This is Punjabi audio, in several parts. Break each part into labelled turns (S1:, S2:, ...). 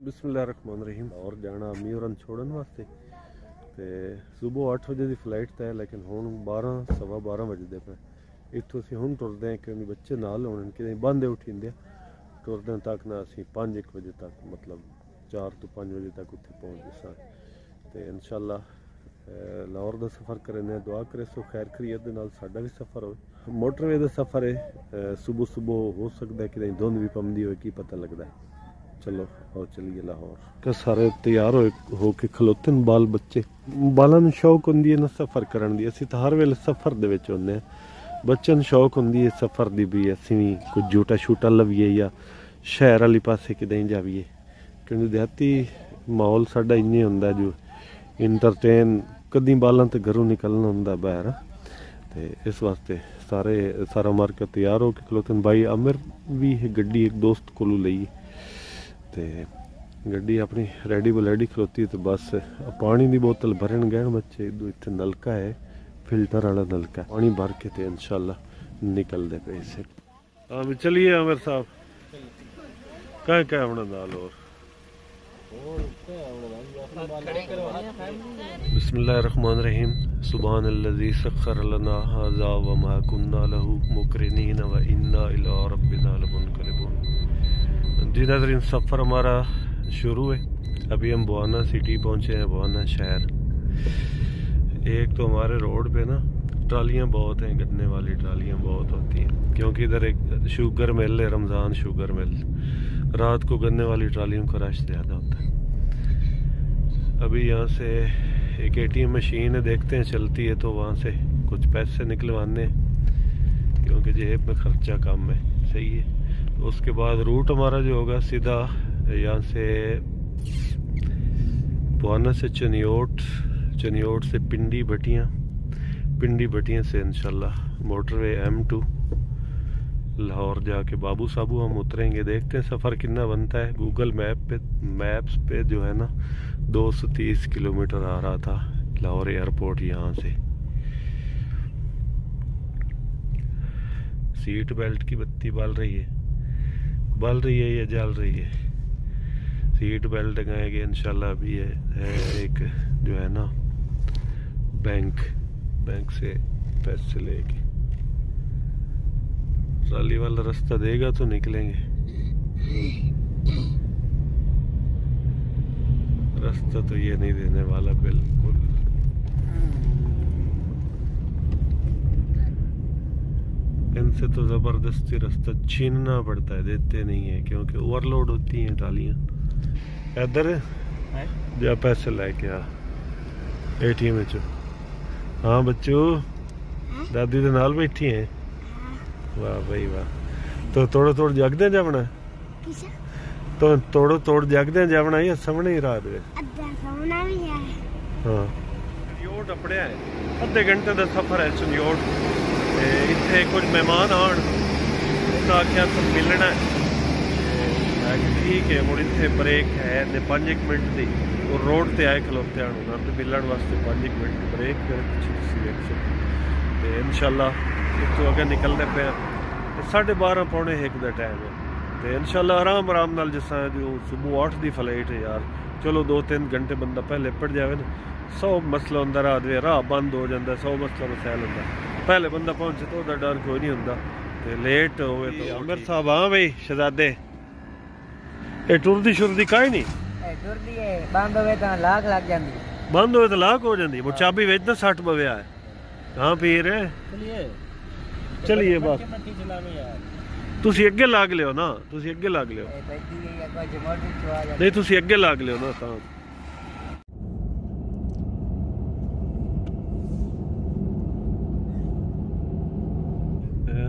S1: ਬਿਸਮਿਲ੍ਲਾਹਿਰਰਹਿਮਾਨਿਰਰਹੀਮ ਔਰ ਜਾਣਾ ਅਮੀ ਨੂੰ ਛੋੜਨ ਵਾਸਤੇ ਤੇ ਸਵੇਰ 8 ਵਜੇ ਦੀ ਫਲਾਈਟ ਤਾਂ ਹੈ ਲੇਕਿਨ ਹੁਣ 12 ਸਵਾ 12 ਵਜੇ ਦੇ ਪਏ ਇੱਥੋਂ ਅਸੀਂ ਹੁਣ ਤੁਰਦੇ ਹਾਂ ਕਿਉਂਕਿ ਬੱਚੇ ਨਾਲ ਹੋਣ ਕਿ ਬੰਦੇ ਉਠਿੰਦੇ ਤੁਰਦੇ ਤੱਕ ਨਾ ਅਸੀਂ 5 1 ਵਜੇ ਤੱਕ ਮਤਲਬ 4 ਤੋਂ 5 ਵਜੇ ਤੱਕ ਉੱਥੇ ਪਹੁੰਚਦੇ ਸਾਂ ਤੇ ਇਨਸ਼ਾਅੱਲਾ ਲਾਹੌਰ ਦਾ ਸਫ਼ਰ ਕਰਨੇ ਦੁਆ ਕਰੇ ਸੋ ਖੈਰ ਖਰੀਅਤ ਦੇ ਨਾਲ ਸਾਡਾ ਵੀ ਸਫ਼ਰ ਹੋਵੇ ਮੋਟਰਵੇ ਦਾ ਸਫ਼ਰ ਹੈ ਸਵੇਰ ਸਵੇਰ ਹੋ ਸਕਦਾ ਹੈ ਕਿ ਨਹੀਂ ਧੁੰਦ ਵੀ ਪੰਦੀ ਹੋਏ ਕੀ ਪਤਾ ਲੱਗਦਾ ਚਲੋ ਆਓ ਚਲੀਏ ਲਾਹੌਰ। ਕਿ ਸਾਰੇ ਤਿਆਰ ਹੋਏ, ਹੋ ਕੇ ਖਲੋਤੇ ਨੇ ਬਾਲ ਬੱਚੇ। ਬਾਲਾਂ ਨੂੰ ਸ਼ੌਕ ਹੁੰਦੀ ਹੈ ਨਾ ਸਫ਼ਰ ਕਰਨ ਦੀ। ਅਸੀਂ ਤਾਂ ਹਰ ਵੇਲੇ ਸਫ਼ਰ ਦੇ ਵਿੱਚ ਹੁੰਦੇ ਹਾਂ। ਬੱਚਿਆਂ ਨੂੰ ਸ਼ੌਕ ਹੁੰਦੀ ਹੈ ਸਫ਼ਰ ਦੀ ਵੀ ਅਸੀਂ ਵੀ ਕੁਝ ਜੂਟਾ ਛੂਟਾ ਲਵੀਏ ਜਾਂ ਸ਼ਹਿਰ ਵਾਲੀ ਪਾਸੇ ਕਿਤੇ ਜਾਵੀਏ। ਕਿਉਂਕਿ ਦਿਹਾਤੀ ਮਾਹੌਲ ਸਾਡਾ ਇੰਨੇ ਹੁੰਦਾ ਜੋ ਇੰਟਰਟੇਨ ਕਦੀ ਬਾਲਾਂ ਤੇ ਘਰੋਂ ਨਿਕਲਣਾ ਹੁੰਦਾ ਬਾਹਰ। ਤੇ ਇਸ ਵਾਸਤੇ ਸਾਰੇ, ਸਾਰਾ ਮਾਰਕਾ ਤਿਆਰ ਹੋ ਕੇ ਖਲੋਤੇ ਨੇ। ਭਾਈ ਅਮਰ ਵੀ ਇਹ ਗੱਡੀ ਇੱਕ ਦੋਸਤ ਕੋਲੋਂ ਲਈ। ਤੇ ਗੱਡੀ ਆਪਣੀ ਰੈਡੀ ਬਲੈਡੀ ਖਲੋਤੀ ਤੇ ਬਸ ਪਾਣੀ ਦੀ ਬੋਤਲ ਭਰਨ ਗਏ ਬੱਚੇ ਇਦੋਂ ਇੱਥੇ ਨਲਕਾ ਹੈ ਫਿਲਟਰ ਵਾਲਾ ਨਲਕਾ ਪਾਣੀ ਭਰ ਕੇ ਤੇ ਇਨਸ਼ਾਅੱਲਾ ਨਿਕਲਦੇ ਪਏ ਸੇ ਹਾਂ ਵੀ ਚਲਿਏ ਅਮਰ ਸਾਹਿਬ ਕਹਿ ਕਹਿ ਆਪਣਾ ਨਾਲ ਹੋਰ बिस्मिल्लाहिर्रहमानिर्रहीम सुबहान अल्लज़ी सख्खर लना हाज़ा व मा कुन्ना लहू मुकरिनीन व इन्ना इला रब्बिना लमुनक़लिबून जी नाज़रीन सफ़र हमारा शुरू है अभी हम बुआना सिटी पहुँचे हैं बुआना शहर। एक तो हमारे रोड पे ना ट्रालियाँ बहुत हैं गन्ने वाली ट्रालियाँ बहुत होती हैं। क्योंकि इधर एक शुगर मिल है रमज़ान शुगर मिल। रात को गन्ने वाली ट्रालियों का रश ज़्यादा होता है। अभी यहाँ से एक एटीएम मशीन है देखते हैं चलती है तो वहाँ से कुछ पैसे निकलवाने हैं, क्योंकि जेब में खर्चा कम है। सही है। तो उसके बाद रूट हमारा जो होगा सीधा यहाँ से बुआना से चनियोट चनियोट से पिंडी भटियाँ पिंडी भटियाँ से इंशाल्लाह मोटरवे एम टू लाहौर जाके बाबू साबू हम उतरेंगे। देखते हैं सफ़र कितना बनता है। गूगल मैप पे मैप्स पे जो है ना 230 किलोमीटर आ रहा था लाहौर एयरपोर्ट यहाँ से। सीट बेल्ट की बत्ती बल रही है। बल रही है या जल रही है? सीट बेल्ट लगाएँगे इंशाल्लाह अभी है, है एक जो है ना बैंक बैंक से पैसे लेके। ट्राली वाला रास्ता देगा तो निकलेंगे। रास्ता तो ये नहीं देने वाला बिल्कुल। ट्रेन से तो ज़बरदस्ती रास्ता छीनना पड़ता है देते नहीं है क्योंकि ओवरलोड होती हैं टालियाँ। इधर जा पैसे लेके आ ए टी एम हाँ बच्चू दादी के नाल बैठी है। वाह भाई वाह। तो
S2: थोड़ा
S1: थोड़ा जगदे जावना तो थोड़ा थोड़ा जगदे जावना या सामने
S2: ही रात में हाँ।
S1: टपड़िया है। अद्धे घंटे का सफ़र है चंदोड़ ਤੇ ਇੱਥੇ ਕੁਝ ਮਹਿਮਾਨ ਆਣ ਉਹਨਾਂ ਆਖਿਆ ਤੁਹਾਨੂੰ ਮਿਲਣਾ। ਹੈ ਠੀਕ ਹੈ, ਹੁਣ ਇੱਥੇ ਬ੍ਰੇਕ ਹੈ ਤੇ 5 ਮਿੰਟ ਦੀ। ਉਹ ਰੋਡ ਤੇ ਆਏ ਖਲੋਤੇ ਆਣ ਉਹਨਾਂ ਤੇ ਮਿਲਣ ਵਾਸਤੇ 5 ਮਿੰਟ ਬ੍ਰੇਕ ਕਰ ਪਿੱਛੇ ਤੁਸੀਂ ਵੇਖ ਸਕਦੇ ਤੇ ਇਨਸ਼ਾਅੱਲਾ ਇੱਥੋਂ ਅੱਗੇ ਨਿਕਲਦੇ ਪਿਆ ਹਾਂ ਤੇ 12:30 ਪੌਣੇ 1 ਦਾ ਟਾਈਮ ਹੈ। ਤੇ ਇਨਸ਼ਾਅੱਲਾ ਆਰਾਮ ਆਰਾਮ ਨਾਲ ਜਿਸ ਤਰ੍ਹਾਂ ਜੋ ਸਵੇਰ 8 ਦੀ ਫਲਾਈਟ ਹੈ ਯਾਰ, ਚਲੋ 2-3 ਘੰਟੇ ਬੰਦਾ ਪਹਿਲੇ ਪੜ ਜਾਵੇ ਨਾ, ਸੌ ਮਸਲਾ ਹੁੰਦਾ ਰਾਤ ਦੇ ਰਾਹ ਬੰਦ ਹੋ ਜਾਂਦਾ, ਸੌ ਮਸਲਾ ਮਸੈਲ ਹੁੰਦਾ। ਪਹਿਲੇ ਬੰਦਾ ਪਹੁੰਚੇ ਤਾਂ ਉਹਦਾ ਡਰ ਕੋਈ ਨਹੀਂ ਹੁੰਦਾ। ਤੇ ਲੇਟ ਹੋਵੇ ਤਾਂ ਅਮਰ ਸਾਹਿਬ ਆ ਬਈ ਸ਼ਹਜ਼ਾਦੇ। ਇਹ ਟੁਰਦੀ ਸ਼ੁਰਦੀ ਕਾਈ ਨਹੀਂ?
S3: ਟੁਰਦੀ ਹੈ ਬੰਦ ਹੋਵੇ ਤਾਂ ਲਾਖ ਲੱਗ ਜਾਂਦੀ।
S1: ਬੰਦ ਹੋਵੇ ਤਾਂ ਲਾਕ ਹੋ ਜਾਂਦੀ। ਹੈ ਚਾਬੀ ਵਿੱਚ ਨਾ ਸੱਟ ਹਾਂ ਪੀਰ।
S3: ਚਲਿਏ।
S1: ਚਲਿਏ ਬਸ। ਤੁਸੀਂ ਅੱਗੇ ਲੱਗ ਲਿਓ ਨਾ। ਤੁਸੀਂ ਅੱਗੇ ਲੱਗ ਲਿਓ। ਨਹੀਂ ਤੁਸੀਂ ਅੱਗੇ ਲੱਗ ਲਿਓ ਨਾ ਤਾਂ।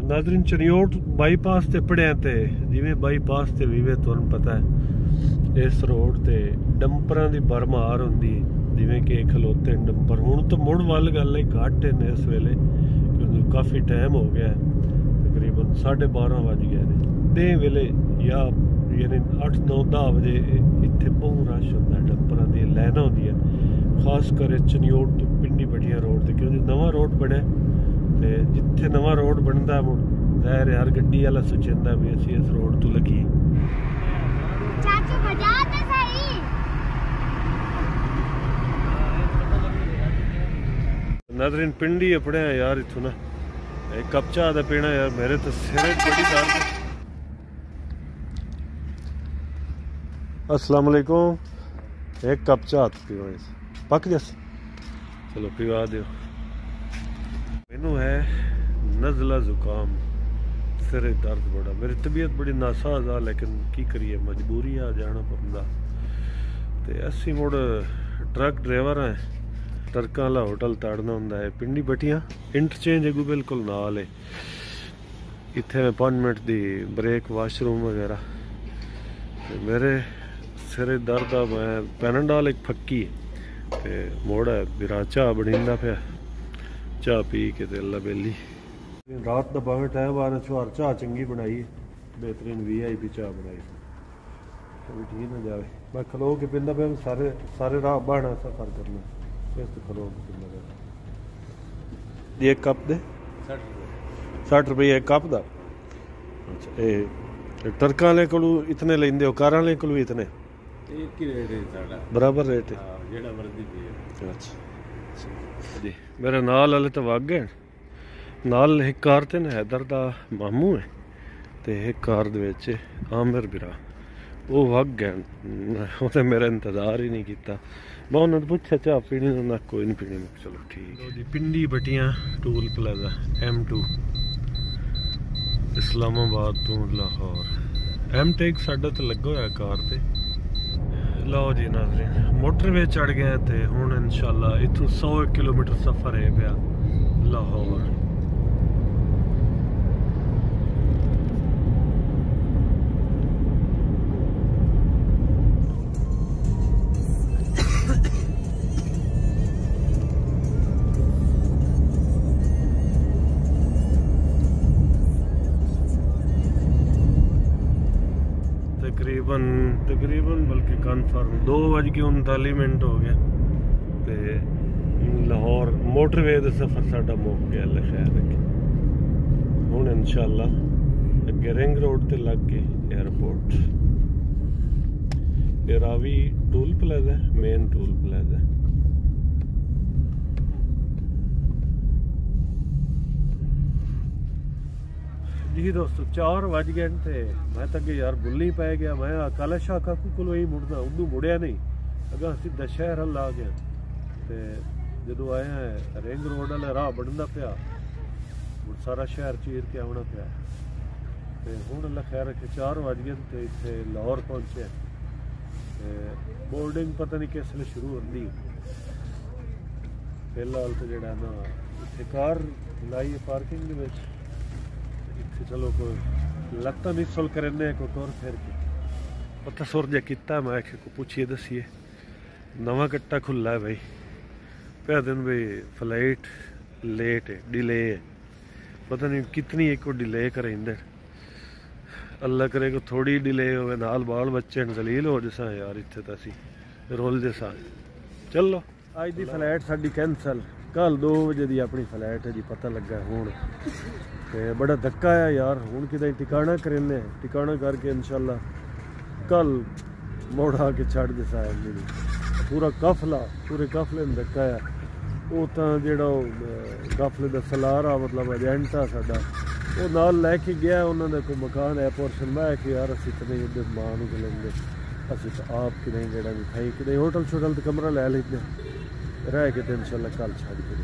S1: ਨਾਜ਼ਰੀਨ ਚਰਿਓਟ ਬਾਈਪਾਸ ਤੇ ਪੜਿਆ ਤੇ, ਜਿਵੇਂ ਬਾਈਪਾਸ ਤੇ ਵੀਵੇ, ਤੁਹਾਨੂੰ ਪਤਾ ਹੈ, ਇਸ ਰੋਡ ਤੇ ਡੰਪਰਾਂ ਦੀ ਬਰਮਾਰ ਹੁੰਦੀ ਜਿਵੇਂ ਕਿ ਖਲੋਤੇ ਡੰਪਰ। ਹੁਣ ਤਾਂ ਮੁੜ ਵੱਲ ਗੱਲ ਹੈ ਘੱਟ ਨੇ ਇਸ ਵੇਲੇ, ਕਿਉਂਕਿ ਕਾਫੀ ਟਾਈਮ ਹੋ ਗਿਆ ਹੈ, ਤਕਰੀਬਨ 12:30 ਵੱਜ ਗਏ ਨੇ। ਦੇ ਵੇਲੇ ਜਾਂ ਯਾਨੀ 8 9 10 ਵਜੇ ਇੱਥੇ ਬਹੁਤ ਰਸ਼ ਹੁੰਦਾ, ਡੰਪਰਾਂ ਦੀ ਲਾਈਨਾਂ ਹੁੰਦੀਆਂ, ਖਾਸ ਕਰ ਚਨਿਓਟ ਤੋਂ ਪਿੰਡੀ ਬੜੀਆਂ ਰੋਡ ਤੇ, ਕਿਉਂਕਿ ਨਵਾਂ ਰੋਡ ਬਣਿਆ ਤੇ ਜਿੱਥੇ ਨਵਾਂ ਰੋਡ ਬਣਦਾ ਮੁੜ ਜ਼ਾਹਿਰ ਹਰ ਗੱਡੀ ਵਾਲਾ ਸੋਚਦਾ ਵੀ ਅਸੀਂ ਇਸ ਰੋਡ ਤੋਂ ਲਗੀ
S2: ਚਾਚੂ ਵਜਾ ਤੇ ਸਹੀ
S1: ਨਾਦਰਿਨ ਪਿੰਡੀ ਆਪੜਿਆ ਯਾਰ ਇਥੋਂ ਨਾ ਇਹ ਕੱਪ ਚਾਹ ਦਾ ਪੀਣਾ ਯਾਰ ਮੇਰੇ ਤਾਂ ਸਿਰੇ ਬੜੀ ਦਰਦ अस्सलाम वालेकुम एक कप चाह पीवा पक जस चलो पीवा दियो ਦਿਓ ਮੈਨੂੰ ਹੈ ਨਜ਼ਲਾ ਜ਼ੁਕਾਮ, ਸਿਰੇ ਦਰਦ ਬੜਾ। ਮੇਰੀ ਤਬੀਅਤ ਬੜੀ ਨਾਸਾਜ਼ ਆ, ਲੇਕਿਨ ਕੀ ਕਰੀਏ, ਮਜਬੂਰੀ ਆ ਜਾਣਾ ਪੈਂਦਾ ਤੇ ਅਸੀਂ ਮੁੜ ਟਰੱਕ ਡਰਾਈਵਰ ਆ ਟਰਕਾਂ ਵਾਲਾ ਹੋਟਲ ਤਾੜਨਾ ਹੁੰਦਾ ਹੈ। ਪਿੰਡੀ ਬਟੀਆਂ ਇੰਟਰਚੇਂਜ ਹੈ ਬਿਲਕੁਲ ਨਾਲ ਹੈ ਇੱਥੇ 5 ਮਿੰਟ ਦੀ ਬ੍ਰੇਕ ਵਾਸ਼ਰੂਮ ਵਗੈਰਾ। ਤੇ ਮੇਰੇ ਸਿਰੇ ਦਰਦ ਆ, ਮੈਂ ਪੈਨਡਾਲ ਇੱਕ ਫੱਕੀ ਹੈ ਤੇ ਮੋੜਾ ਵਿਰਾ ਚਾਹ ਬਣੀਂਦਾ ਪਿਆ। ਚਾਹ ਪੀ ਕੇ ਤੇ ਅੱਲਾ ਬੇਲੀ। ਰਾਤ ਦਾ ਬਾਵੇਂ ਟਾਈਮ ਆ ਚਵਾਰ ਚਾਹ ਚੰਗੀ ਬਣਾਈ ਹੈ ਬਿਹਤਰੀਨ ਵੀਆਈਪੀ ਚਾਹ ਬਣਾਈ। ਵੀ ਠੀਕ ਨਾ ਜਾਵੇ। ਮੈਂ ਖਲੋ ਕੇ ਪਿੰਦਾ ਪਿਆ ਸਾਰੇ ਸਾਰੇ ਰਾਹ ਬਾਹਣਾ ਸਫਰ ਕਰਨਾ। ਇਸ ਤੇ ਖਲੋ ਕੇ ਪਿੰਦਾ ਪਿਆ ਇਹ ਕੱਪ ਦੇ? 60 ਰੁਪਏ ਇੱਕ ਕੱਪ ਦਾ? ਅੱਛਾ ਇਹ ਇਹ ਟਰਕਾਂ ਵਾਲੇ ਕੋਲੋਂ ਇਤਨੇ ਲੈਂਦੇ ਹੋ ਕਾਰਾਂ ਵਾਲੇ ਕੋਲੋਂ ਵੀ ਇਤਨੇ?
S4: ਇੱਕ ਹੀ ਰੇਟ ਹੈ ਸਾਡਾ।
S1: ਬਰਾਬਰ ਰੇਟ ਹੈ।
S4: ਹਾਂ, ਜਿਹੜਾ ਮਰਜ਼ੀ ਪੀਏ।
S1: ਅੱਛਾ। ਜੀ। ਮੇਰੇ ਨਾਲ ਵਾਲੇ ਤਾਂ ਵਗ ਗਏ। ਨਾਲ ਇੱਕ ਕਾਰ ਤੇ ਨਾ ਹੈਦਰ ਦਾ ਮਾਮੂ ਹੈ ਤੇ ਇੱਕ ਕਾਰ ਦੇ ਵਿੱਚ ਆਮਰ ਬਿਰਾ। ਉਹ ਵਗ ਗਏ। ਉਹਨੇ ਮੇਰਾ ਇੰਤਜ਼ਾਰ ਹੀ ਨਹੀਂ ਕੀਤਾ। ਮੈਂ ਉਹਨਾਂ ਨੂੰ ਪੁੱਛਿਆ, ਚਾਹ ਪੀਣੀ ਉਹਨਾਂ ਕੋਈ ਨਹੀਂ ਪੀਣੀ। ਮੈਂ ਚਲੋ ਠੀਕ ਹੈ। ਜੀ, Pindi Bhattian, toll plaza M2 Islamabad ਤੋਂ ਲਾਹੌਰ। ਐਮ ਸਾਡਾ ਤੇ ਲੱਗਾ ਹੋਇਆ ਕਾਰ ਤੇ। ਲਓ ਜੀ ਨਾਜ਼ਰੀਨ ਮੋਟਰਵੇ ਚੜ ਗਏ ਹਾਂ ਤੇ ਹੁਣ ਇਨਸ਼ਾਅੱਲਾ ਇਥੋਂ 100 ਕਿਲੋਮੀਟਰ ਸਫ਼ਰ ਹੈ ਪਿਆ ਲਾਹੌਰ। ਤਕਰੀਬਨ ਤਕਰੀਬਨ ਬਲਕਿ ਕਨਫਰਮ 2:39 ਮਿੰਟ ਹੋ ਗਿਆ ਤੇ ਲਾਹੌਰ ਮੋਟਰਵੇ ਦਾ ਸਫ਼ਰ ਸਾਡਾ ਮੁੱਕ ਗਿਆ ਅੱਲਾ ਹੁਣ ਇਨਸ਼ਾਅੱਲਾ ਅੱਗੇ ਰਿੰਗ ਰੋਡ ਤੇ ਲੱਗ ਕੇ 에어ਪੋਰਟ ਇਹ Ravi toll plaza main toll plaza ਜੀ ਦੋਸਤੋ 4 ਵਜ ਗਏ ਨੇ ਤੇ ਮੈਂ ਤਾਂ ਕਿ ਯਾਰ ਬੁੱਲੀ ਪੈ ਗਿਆ। ਮੈਂ ਆ ਸ਼ਾਹ ਕਾਕੂ ਕੋਲੋਂ ਹੀ ਮੁੜਦਾ? ਉਹਨੂੰ ਮੁੜਿਆ ਨਹੀਂ। ਅਗਾ ਅਸੀਂ ਸ਼ਹਿਰ ਹਲ ਆ ਗਿਆ ਤੇ ਜਦੋਂ ਆਇਆ ਰਿੰਗ ਰੋਡ ਵਾਲਾ ਰਾਹ ਬਣਦਾ ਪਿਆ, ਹੁਣ ਸਾਰਾ ਸ਼ਹਿਰ ਚੀਰ ਕੇ ਆਉਣਾ ਪਿਆ। ਤੇ ਹੁਣ ਅੱਲਾ ਖੈਰ ਰੱਖੇ 4 ਵਜ ਗਏ ਨੇ ਤੇ ਇੱਥੇ ਲਾਹੌਰ ਪਹੁੰਚਿਆ ਤੇ ਬੋਰਡਿੰਗ ਪਤਾ ਨਹੀਂ ਕਿਸ ਵੇਲੇ ਸ਼ੁਰੂ ਹੁੰਦੀ। ਫਿਲਹਾਲ ਤੇ ਜਿਹੜਾ ਨਾ, ਇੱਥੇ ਕਾਰ ਲਾਈ ਹੈ ਪਾਰਕਿੰਗ ਦੇ ਵਿੱਚ। ਇੱਥੇ ਚਲੋ ਕੋਈ ਲੱਤਾਂ ਨਹੀਂ ਸੁਲ ਕਰਨੇ ਕੋ ਟੁਰ ਫਿਰ ਕੇ। ਪਤਾ ਸੁਰ ਜਿਹਾ ਕੀਤਾ, ਮੈਂ ਕਿ ਕੋ ਪੁੱਛੀਏ, ਦਸੀਏ। ਨਵਾਂ ਕੱਟਾ ਖੁੱਲਾ ਹੈ ਭਾਈ ਪਿਆ ਦਿਨ ਵੀ ਫਲਾਈਟ ਲੇਟ ਹੈ ਡਿਲੇ ਹੈ। ਪਤਾ ਨਹੀਂ ਕਿਤਨੀ ਇੱਕ ਡਿਲੇ ਕਰਿੰਦੇ ਅੱਲਾ ਕਰੇ ਕੋ ਥੋੜੀ ਡਿਲੇ ਹੋਵੇ, ਨਾਲ ਬਾਲ ਬੱਚੇ ਨੂੰ ਜ਼ਲੀਲ ਹੋ ਜਸਾ ਯਾਰ, ਇੱਥੇ ਤਾਂ ਅਸੀਂ ਰੋਲ ਜਸਾ ਚਲੋ। ਅੱਜ ਦੀ ਫਲਾਈਟ ਸਾਡੀ ਕੈਨਸਲ ਕੱਲ 2 ਵਜੇ ਦੀ ਆਪਣੀ ਫਲਾਈਟ ਹੈ ਜੀ, ਪਤਾ ਲੱਗਾ ਹੁਣ। ਤੇ ਬੜਾ ਧੱਕਾ ਆ ਯਾਰ। ਹੁਣ ਕਿਤੇ ਟਿਕਾਣਾ ਕਰਨੇ ਟਿਕਾਣਾ ਕਰਕੇ ਇਨਸ਼ਾਅੱਲਾ ਕੱਲ ਮੋੜ ਆ ਕੇ ਛੱਡ ਦੇ ਸਾਹਿਬ ਮੇਰੀ ਪੂਰਾ ਕਫਲਾ ਪੂਰੇ ਕਫਲੇ ਨੂੰ ਧੱਕਾ ਆ। ਉਹ ਤਾਂ ਜਿਹੜਾ ਉਹ, ਕਾਫਲੇ ਦਾ ਸਲਾਰ ਆ ਮਤਲਬ ਏਜੰਟ ਆ ਸਾਡਾ ਉਹ ਨਾਲ ਲੈ ਕੇ ਗਿਆ। ਉਹਨਾਂ ਦਾ ਕੋਈ ਮਕਾਨ ਹੈ ਪੋਰਸ਼ਨ ਮੈਂ ਕਿ ਯਾਰ ਅਸੀਂ ਤਾਂ ਨਹੀਂ ਉਹਦੇ ਮਾਂ ਨੂੰ ਬੁਲਾਉਂਦੇ ਅਸੀਂ ਤਾਂ ਆਪ ਕਿਤੇ ਜਿਹੜਾ ਵੀ ਖਾਈ ਕਿਤੇ ਹੋਟਲ ਛੋਟਲ ਤੇ ਕਮਰਾ ਲੈ ਲੈਂਦੇ ਰਹਿ ਕੇ ਤੇ ਇਨਸ਼ਾਅੱਲਾ ਕੱਲ ਛੱਡ ਕੇ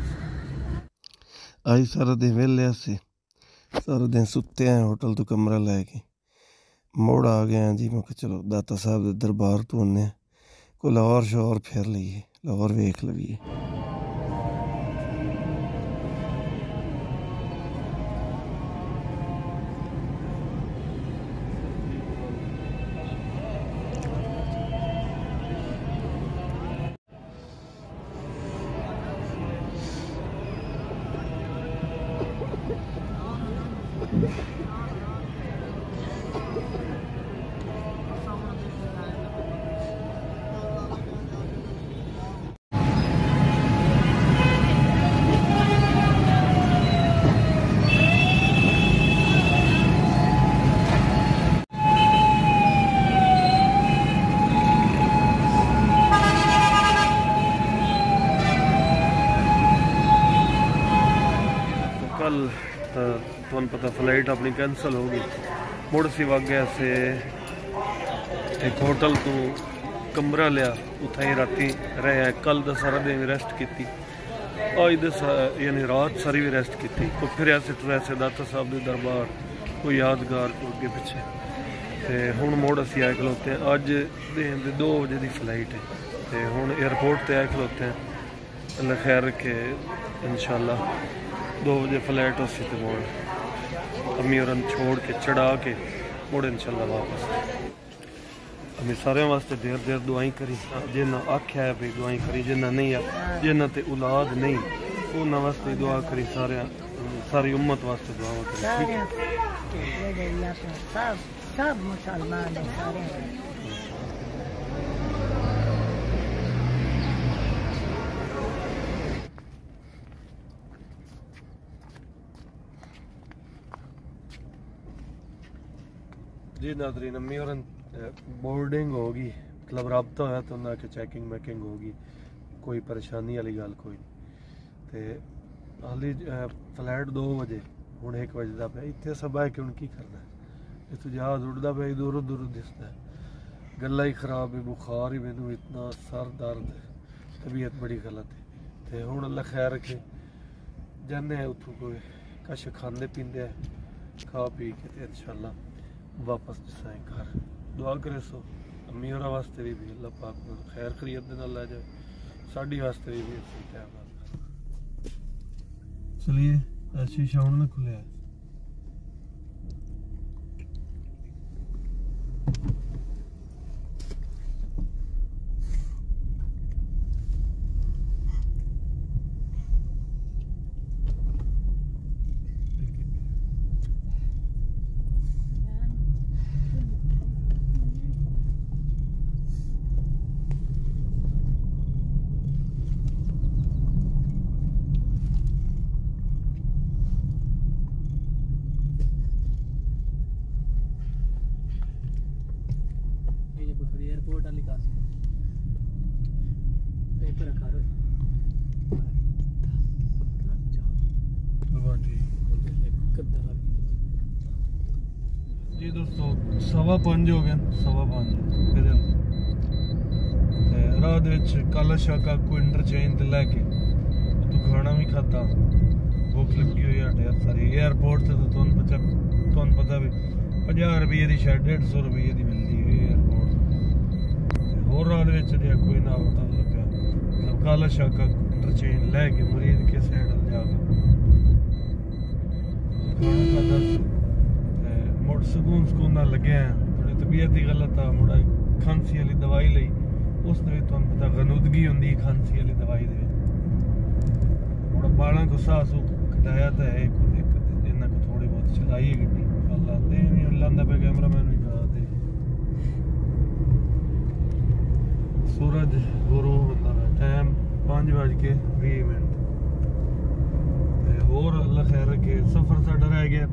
S5: ਅੱਜ ਸਾਰਾ ਦਿਨ ਵਿਹਲੇ ਸੀ ਸਾਰਾ ਦਿਨ ਸੁੱਤੇ ਆ ਹੋਟਲ ਤੋਂ ਕਮਰਾ ਲੈ ਕੇ ਮੋੜ ਆ ਗਏ ਆ ਜੀ ਮੈਂ ਕਿਹਾ ਚਲੋ ਦਾਤਾ ਸਾਹਿਬ ਦੇ ਦਰਬਾਰ ਤੋਂ ਆਉਂਦੇ ਹਾਂ ਕੋਈ ਲਾਹੌਰ ਸ਼ੋਰ ਫਿਰ ਲਈਏ ਲਾਹੌਰ ਵੇਖ ਲਈਏ
S1: ਤੁਹਾਨੂੰ ਪਤਾ ਫਲਾਈਟ ਆਪਣੀ ਕੈਨਸਲ ਹੋ ਗਈ। ਮੁੜ ਸੀ ਵਗ ਗਿਆ ਸੇ ਇੱਕ ਹੋਟਲ ਤੋਂ ਕਮਰਾ ਲਿਆ। ਉੱਥੇ ਹੀ ਰਾਤੀ ਰਹਿਆ ਕੱਲ ਦਾ ਸਾਰਾ ਦਿਨ ਰੈਸਟ ਕੀਤੀ। ਅੱਜ ਦੇ ਸਾ- ਯਾਨੀ ਰਾਤ ਸਾਰੀ ਵੀ ਰੈਸਟ ਕੀਤੀ। ਕੋ ਫਿਰਿਆ ਸੇ ਤੁਰਿਆ ਸੇ ਦਾਤਾ ਸਾਹਿਬ ਦੇ ਦਰਬਾਰ, ਕੋਈ ਯਾਦਗਾਰ ਕੋ ਅੱਗੇ ਪਿੱਛੇ। ਤੇ ਹੁਣ ਮੋੜ ਅਸੀਂ ਆਏ ਖਲੋਤੇ ਅੱਜ ਦਿਨ ਦੇ 2 ਵਜੇ ਦੀ ਫਲਾਈਟ ਹੈ। ਤੇ ਹੁਣ 에어ਪੋਰਟ ਤੇ ਆਏ ਖਲੋਤੇ ਹਾਂ। ਅੱਲਾ ਖੈਰ ਰੱਖੇ। ਇਨਸ਼ਾਅੱਲਾ 2 ਵਜੇ ਫਲਾਈਟ ਉਸੇ ਤੇ ਮੋੜ ਅਮੀ ਔਰਨ ਛੋੜ ਕੇ ਚੜਾ ਕੇ ਮੁੜ ਇਨਸ਼ਾਅੱਲਾ ਵਾਪਸ ਅਮੀ ਸਾਰਿਆਂ ਵਾਸਤੇ ਦੇਰ ਦੇਰ ਦੁਆਈ ਕਰੀ ਜਿਨ੍ਹਾਂ ਆਖਿਆ ਹੈ ਵੀ ਦੁਆਈ ਕਰੀ ਜਿਨ੍ਹਾਂ ਨਹੀਂ ਆ ਜਿਨ੍ਹਾਂ ਤੇ ਔਲਾਦ ਨਹੀਂ ਉਹਨਾਂ ਵਾਸਤੇ ਦੁਆ ਕਰੀ ਸਾਰਿਆਂ ਸਾਰੀ ਉਮਤ ਵਾਸਤੇ ਦੁਆ ਕਰੀ ਠੀਕ ਹੈ
S3: ਸਾਰੇ ਜਿਹੜੇ ਵੀ ਆਪਣੇ ਸਭ ਸਭ ਮੁਸਲਮਾਨ ਨੇ ਸਾਰੇ
S1: ਜੀ, ਨਾਜ਼ਰੀਨ, ਅਮੀ ਔਰਨ ਬੋਰਡਿੰਗ ਹੋ ਗਈ। ਮਤਲਬ ਰਾਬਤਾ ਹੋਇਆ ਤਾਂ ਉਹਨਾਂ ਕੇ ਚੈਕਿੰਗ ਮੈਕਿੰਗ ਹੋ ਗਈ। ਕੋਈ ਪਰੇਸ਼ਾਨੀ ਵਾਲੀ ਗੱਲ ਕੋਈ ਨਹੀਂ। ਤੇ ਹਾਲੀ ਫਲੈਟ 2 ਵਜੇ, ਹੁਣ 1 ਵਜੇ ਦਾ ਪਿਆ। ਇੱਥੇ ਸਭਾ ਕਿ ਹੁਣ ਕੀ ਕਰਨਾ? ਇਹ ਜਹਾਜ਼ ਉੱਡਦਾ ਪਿਆ ਦੂਰੋਂ ਦੂਰੋਂ ਦਿਸਦਾ ਗੱਲਾਂ ਹੀ ਖਰਾਬ ਹੈ, ਬੁਖਾਰ ਹੀ ਮੈਨੂੰ ਇਤਨਾ ਸਰ ਦਰਦ ਤਬੀਅਤ ਬੜੀ ਗਲਤ ਹੈ। ਤੇ ਹੁਣ ਅੱਲਾ ਖੈਰ ਰੱਖੇ ਜਾਨੇ ਉੱਥੋਂ ਕੋਈ ਕਸ਼ ਖਾਂਦੇ ਪੀਂਦੇ ਖਾ ਪੀ ਕੇ ਤੇ ਇਨਸ਼ਾਅੱਲਾ। ਵਾਪਸ ਜਾਏ ਘਰ। ਦੁਆ ਕਰੇ ਸੋ ਅੰਮੀ ਹੋਰਾਂ ਵਾਸਤੇ ਵੀ ਵੀ ਅੱਲਾਹ ਪਾਕ ਨੂੰ ਖੈਰ ਖਰੀਅਤ ਦੇ ਨਾਲ ਲੈ ਜਾਏ ਸਾਡੀ ਵਾਸਤੇ ਵੀ ਵੀ ਅਸੀਂ ਟਾਈਮ ਨਾਲ ਚਲਿਏ ਸ਼ੀਸ਼ਾ ਹੁਣ ਨਾ ਖੁੱਲਿਆ
S3: ਇਹ ਜੇ
S1: एयरपोर्ट वाली काश यहीं पर रखा रहो जी दोस्तों ਦੇ ਵਿੱਚ ਕਾਲਾ ਸ਼ਾਕਾ ਕੋ ਤੇ ਲੈ ਕੇ ਤੂੰ ਖਾਣਾ ਵੀ ਖਾਤਾ ਭੁੱਖ ਲੱਗੀ ਹੋਈ ਸਾਰੀ 에어ਪੋਰਟ ਤੇ ਤੁਹਾਨੂੰ ਪਤਾ ਵੀ 50 ਰੁਪਏ ਦੀ ਸ਼ਾਇਦ 150 ਰੁਪਏ ਦੀ ਮਿਲਦੀ ਹੋਰ ਰਾਹ ਦੇ ਵਿੱਚ ਜਿਹੜਾ ਕੋਈ ਨਾ ਹੋਟਲ ਲੱਗਾ ਮਤਲਬ ਸ਼ਾਕਾ ਇੰਟਰਚੇਂਜ ਲੈ ਕੇ ਮੁਰੀਦ ਕੇ ਸਾਈਡ ਜਾ ਕੇ। ਖਾਣਾ ਸਕੂਨ ਸਕੂਨ ਨਾਲ ਲੱਗਿਆ ਥੋੜੀ ਤਬੀਅਤ ਦੀ ਗਲਤ ਆ ਮੁੜਾ ਖਾਂਸੀ ਵਾਲੀ ਦਵਾਈ ਲਈ। ਉਸ ਦੇ ਵਿੱਚ ਤੁਹਾਨੂੰ ਪਤਾ ਗਨੂਦਗੀ ਹੁੰਦੀ ਖਾਂਸੀ ਵਾਲੀ ਦਵਾਈ ਦੇ ਵਿੱਚ। ਮੁੜਾ ਬਾਲਾਂ ਕੋ ਸਾਹ ਸੂ ਕਟਾਇਆ ਤਾਂ ਹੈ ਕੋਈ ਇਹਨਾਂ ਕੋ ਥੋੜੀ ਬਹੁਤ ਚਲਾਈ ਹੈ ਗੱਡੀ। ਅੱਲਾ ਦੇ ਨਹੀਂ ਲਾਂਦਾ ਪਿਆ ਕੈਮਰਾਮੈਨ ਵੀ ਕਰਾ ਦੇ ਸੂਰਜ ਗੁਰੂ ਹੁੰਦਾ ਹੈ। Time 5:20 minute. ਤੇ ਹੋਰ ਅੱਲਾ ਖੈਰ ਰੱਖੇ ਸਫ਼ਰ ਸਾਡਾ ਰਹਿ ਗਿਆ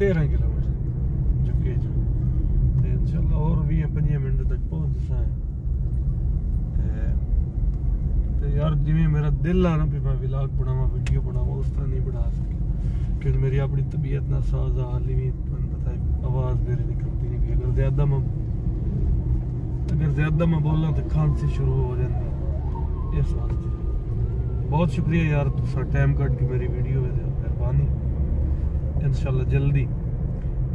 S1: 13 ਕਿਲੋਮੀਟਰ ਜੁਕੇ ਜੋ ਤੇ ਇਨਸ਼ਾਅੱਲਾ ਹੋਰ 20 25 ਮਿੰਟ ਤੱਕ ਪਹੁੰਚ ਜਾਸਾਂ ਤੇ ਯਾਰ ਜਿਵੇਂ ਮੇਰਾ ਦਿਲ ਆ ਨਾ ਵੀ ਮੈਂ ਵਲੌਗ ਬਣਾਵਾਂ ਵੀਡੀਓ ਬਣਾਵਾਂ, ਉਸ ਤਰ੍ਹਾਂ ਨਹੀਂ ਬਣਾ ਸਕਿਆ। ਕਿਉਂਕਿ ਮੇਰੀ ਆਪਣੀ ਤਬੀਅਤ ਨਾਲ ਸਾਜ਼ਾ ਆ ਹਾਲੀ ਵੀ ਤੁਹਾਨੂੰ ਪਤਾ ਹੈ, ਆਵਾਜ਼ ਮੇਰੀ ਨਿਕਲਦੀ ਨਹੀਂ ਪਈ। ਅਗਰ ਜ਼ਿਆਦਾ ਮੈਂ ਅਗਰ ਜ਼ਿਆਦਾ ਮੈਂ ਬੋਲਾਂ ਤਾਂ ਖਾਂਸੀ ਸ਼ੁਰੂ ਹੋ ਜਾਂਦੀ ਹੈ। ਇਸ ਵਾਸਤੇ ਬਹੁਤ ਸ਼ੁਕਰੀਆ ਯਾਰ ਤੁਸੀਂ ਟਾਈਮ ਕੱਢ ਕੇ ਮੇਰੀ ਵੀਡੀਓ ਵੇਖ ਮਿਹਰਬਾਨੀ ਇਨਸ਼ਾਅੱਲਾ ਜਲਦੀ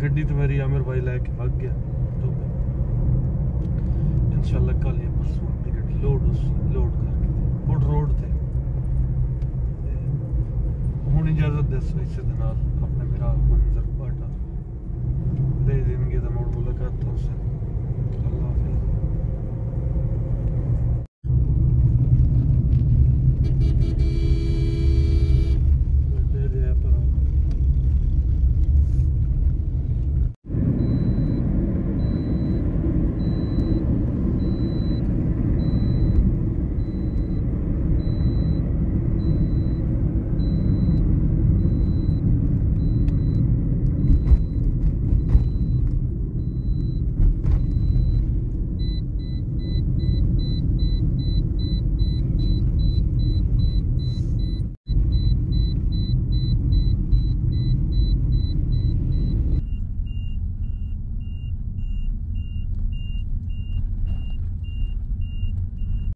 S1: ਗੱਡੀ ਤੇ ਮੇਰੀ ਆਮਿਰ ਭਾਈ ਲੈ ਕੇ ਭੱਗ ਗਿਆ ਦੁਬਈ ਇਨਸ਼ਾਅੱਲਾ ਕੱਲ ਜਾਂ ਪਰਸੋਂ ਆਪਣੀ ਗੱਡੀ ਲੋਡ ਉਸ ਲੋਡ ਕਰਕੇ ਪੁੱਟ ਰੋਡ ਤੇ ਤੇ ਹੁਣ ਇਜਾਜ਼ਤ ਦੇ ਸੋ ਇਸੇ ਦੇ ਨਾਲ ਆਪਣੇ ਮੇਰਾ ਮੰਜ਼ਰ ਪਾਟਾ ਦੇ ਦੇਣਗੇ